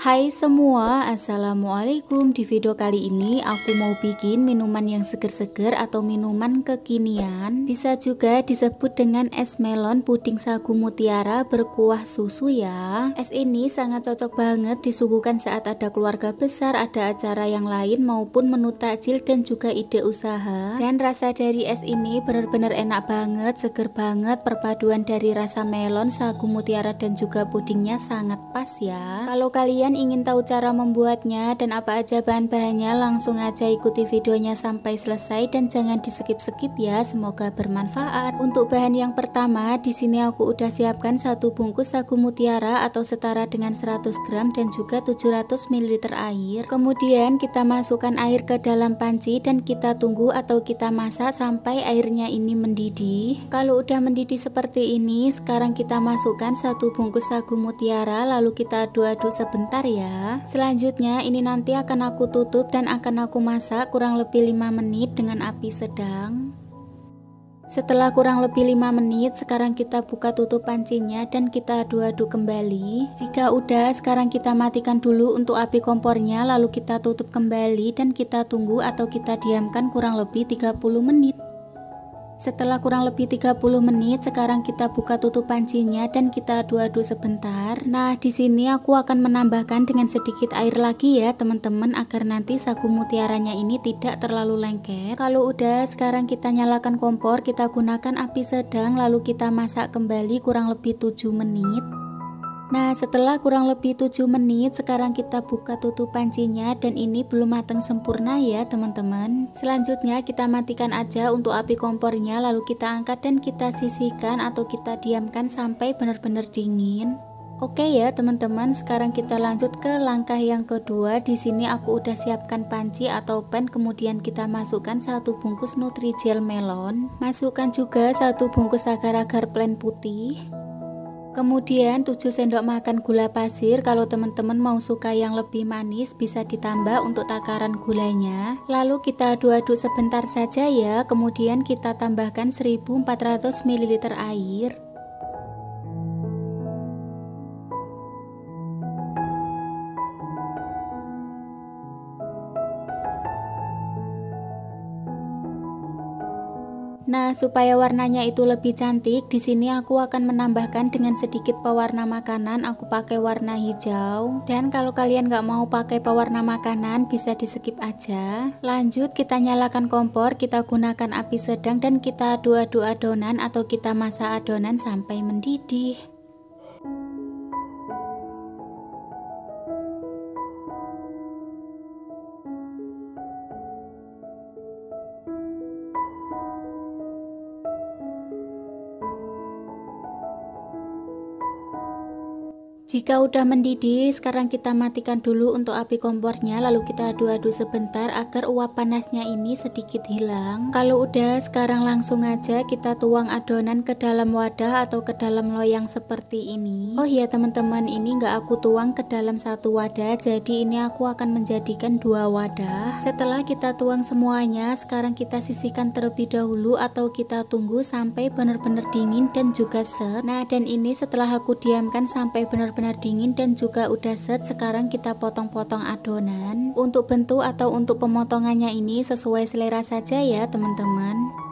Hai semua, Assalamualaikum. Di video kali ini aku mau bikin minuman yang seger-seger atau minuman kekinian. Bisa juga disebut dengan es melon puding sagu mutiara berkuah susu ya. Es ini sangat cocok banget disuguhkan saat ada keluarga besar, ada acara yang lain maupun menu takjil dan juga ide usaha. Dan rasa dari es ini benar-benar enak banget, seger banget. Perpaduan dari rasa melon, sagu mutiara dan juga pudingnya sangat pas ya. Kalau kalian kalian ingin tahu cara membuatnya dan apa aja bahan-bahannya, langsung aja ikuti videonya sampai selesai dan jangan di skip-skip ya. Semoga bermanfaat. Untuk bahan yang pertama, di sini aku udah siapkan satu bungkus sagu mutiara atau setara dengan 100 gram dan juga 700 ml air. Kemudian kita masukkan air ke dalam panci dan kita tunggu atau kita masak sampai airnya ini mendidih. Kalau udah mendidih seperti ini, sekarang kita masukkan satu bungkus sagu mutiara lalu kita aduk-aduk sebentar sebentar ya Selanjutnya ini nanti akan aku tutup dan akan aku masak kurang lebih 5 menit dengan api sedang setelah kurang lebih 5 menit, sekarang kita buka tutup pancinya dan kita aduk-aduk kembali. Jika udah, sekarang kita matikan dulu untuk api kompornya, lalu kita tutup kembali dan kita tunggu atau kita diamkan kurang lebih 30 menit. Setelah kurang lebih 30 menit, sekarang kita buka tutup pancinya dan kita aduk-aduk sebentar. Nah, di sini aku akan menambahkan dengan sedikit air lagi ya, teman-teman, agar nanti sagu mutiaranya ini tidak terlalu lengket. Kalau udah, sekarang kita nyalakan kompor, kita gunakan api sedang, lalu kita masak kembali kurang lebih 7 menit. Nah setelah kurang lebih 7 menit sekarang kita buka tutup pancinya dan ini belum matang sempurna ya teman-teman Selanjutnya kita matikan aja untuk api kompornya lalu kita angkat dan kita sisihkan atau kita diamkan sampai benar-benar dingin Oke ya teman-teman, sekarang kita lanjut ke langkah yang kedua. Di sini aku udah siapkan panci atau pan, kemudian kita masukkan satu bungkus Nutrijel melon. Masukkan juga satu bungkus agar-agar plain putih. Kemudian 7 sendok makan gula pasir Kalau teman-teman mau suka yang lebih manis bisa ditambah untuk takaran gulanya. Lalu kita aduk-aduk sebentar saja ya. Kemudian kita tambahkan 1400 ml air Nah, supaya warnanya itu lebih cantik, di sini aku akan menambahkan dengan sedikit pewarna makanan. Aku pakai warna hijau. Dan kalau kalian nggak mau pakai pewarna makanan, bisa di skip aja. Lanjut, kita nyalakan kompor, kita gunakan api sedang dan kita aduk-aduk adonan atau kita masak adonan sampai mendidih. Jika udah mendidih, sekarang kita matikan dulu untuk api kompornya lalu kita aduk-aduk sebentar agar uap panasnya ini sedikit hilang. Kalau udah, sekarang langsung aja kita tuang adonan ke dalam wadah atau ke dalam loyang seperti ini. Oh ya teman-teman, ini nggak aku tuang ke dalam satu wadah, jadi ini aku akan menjadikan dua wadah. Setelah kita tuang semuanya, sekarang kita sisihkan terlebih dahulu atau kita tunggu sampai benar-benar dingin dan juga set. Nah, dan ini setelah aku diamkan sampai benar-benar benar dingin dan juga udah set sekarang kita potong-potong adonan. Untuk bentuk atau untuk pemotongannya ini sesuai selera saja ya teman-teman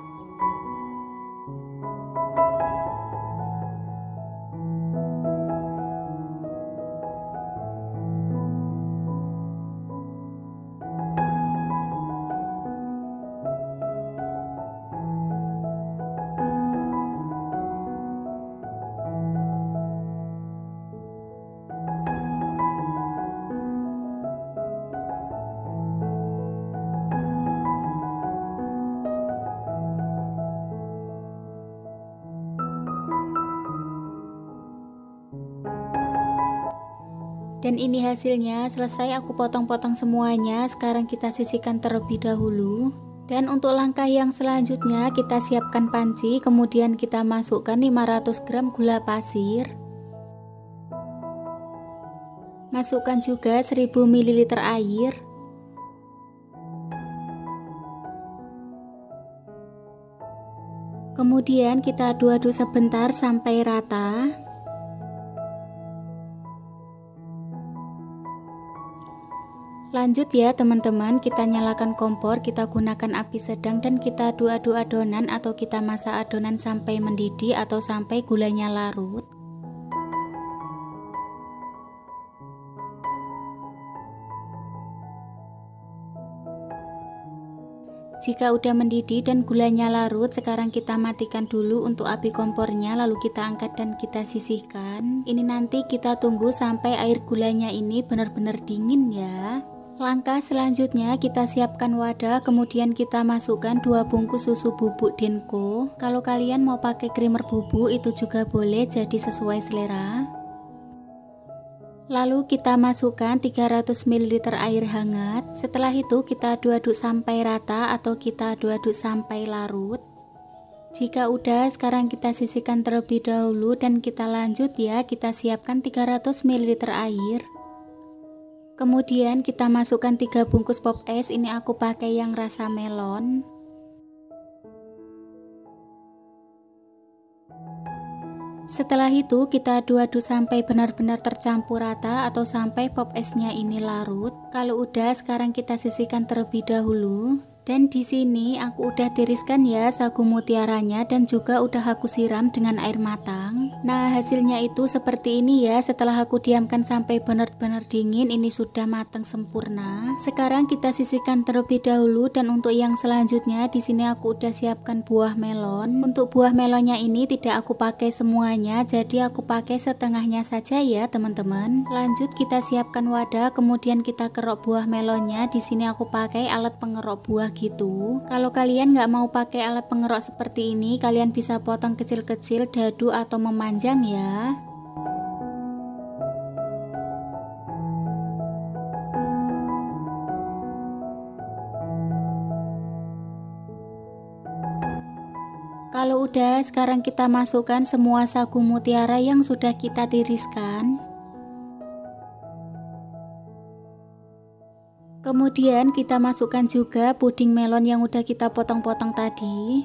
Dan ini hasilnya, selesai aku potong-potong semuanya. Sekarang kita sisihkan terlebih dahulu. Dan untuk langkah yang selanjutnya, kita siapkan panci, kemudian kita masukkan 500 gram gula pasir. Masukkan juga 1000 ml air. Kemudian kita aduk-aduk sebentar sampai rata. Lanjut ya teman-teman, kita nyalakan kompor, kita gunakan api sedang dan kita aduk-aduk adonan atau kita masak adonan sampai mendidih atau sampai gulanya larut. Jika udah mendidih dan gulanya larut, sekarang kita matikan dulu untuk api kompornya lalu kita angkat dan kita sisihkan. Ini nanti kita tunggu sampai air gulanya ini benar-benar dingin ya. Langkah selanjutnya kita siapkan wadah kemudian kita masukkan dua bungkus susu bubuk Denko. Kalau kalian mau pakai creamer bubuk itu juga boleh jadi sesuai selera. Lalu kita masukkan 300 ml air hangat. Setelah itu kita aduk-aduk sampai rata atau kita aduk-aduk sampai larut. Jika udah, sekarang kita sisihkan terlebih dahulu dan kita lanjut ya, kita siapkan 300 ml air. Kemudian kita masukkan 3 bungkus pop es, ini aku pakai yang rasa melon. Setelah itu kita aduk-aduk sampai benar-benar tercampur rata atau sampai pop esnya ini larut. Kalau udah sekarang kita sisihkan terlebih dahulu. Dan di sini aku udah tiriskan ya sagu mutiaranya dan juga udah aku siram dengan air matang. Nah hasilnya itu seperti ini ya setelah aku diamkan sampai benar-benar dingin ini sudah matang sempurna. Sekarang kita sisihkan terlebih dahulu dan untuk yang selanjutnya di sini aku udah siapkan buah melon. Untuk buah melonnya ini tidak aku pakai semuanya jadi aku pakai setengahnya saja ya teman-teman. Lanjut kita siapkan wadah kemudian kita kerok buah melonnya. Di sini aku pakai alat pengerok buah gitu kalau kalian nggak mau pakai alat pengerok seperti ini kalian bisa potong kecil-kecil dadu atau memanjang ya Kalau udah, sekarang kita masukkan semua sagu mutiara yang sudah kita tiriskan. Kemudian kita masukkan juga puding melon yang udah kita potong-potong tadi.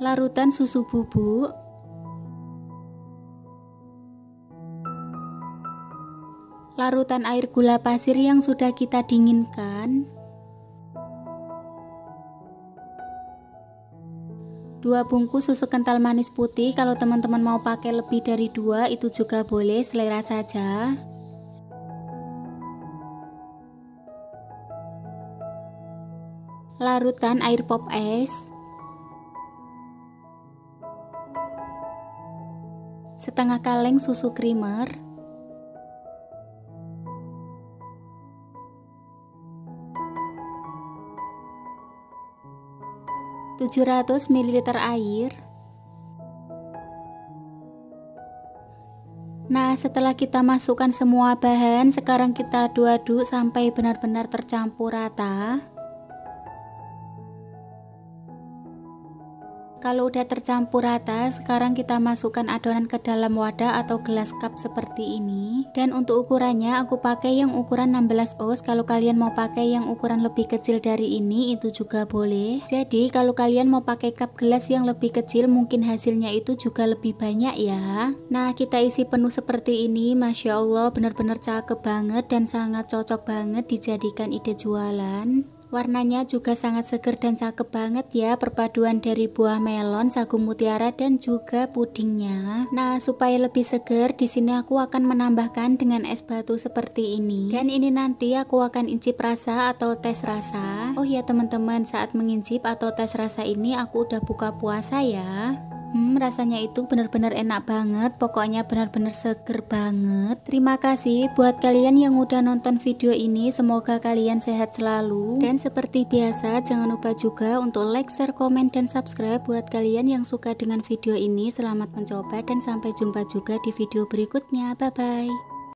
Larutan susu bubuk. Larutan air gula pasir yang sudah kita dinginkan. Dua bungkus susu kental manis putih, kalau teman-teman mau pakai lebih dari dua itu juga boleh, selera saja. Larutan air pop es. Setengah kaleng susu creamer. tujuh ratus ml air. Nah, setelah kita masukkan semua bahan, sekarang kita aduk-aduk sampai benar-benar tercampur rata. Kalau udah tercampur rata, sekarang kita masukkan adonan ke dalam wadah atau gelas cup seperti ini. Dan untuk ukurannya aku pakai yang ukuran 16 oz. Kalau kalian mau pakai yang ukuran lebih kecil dari ini itu juga boleh. Jadi kalau kalian mau pakai cup gelas yang lebih kecil mungkin hasilnya itu juga lebih banyak ya. Nah kita isi penuh seperti ini, masya Allah benar-benar cakep banget dan sangat cocok banget dijadikan ide jualan. Warnanya juga sangat seger dan cakep banget ya perpaduan dari buah melon, sagu mutiara dan juga pudingnya. Nah, supaya lebih seger di sini aku akan menambahkan dengan es batu seperti ini. Dan ini nanti aku akan incip rasa atau tes rasa. Oh ya teman-teman, saat mengincip atau tes rasa ini aku udah buka puasa ya. Hmm, rasanya itu benar-benar enak banget, pokoknya benar-benar seger banget. Terima kasih buat kalian yang udah nonton video ini, semoga kalian sehat selalu. Dan seperti biasa, jangan lupa juga untuk like, share, komen, dan subscribe buat kalian yang suka dengan video ini. Selamat mencoba dan sampai jumpa juga di video berikutnya. Bye-bye.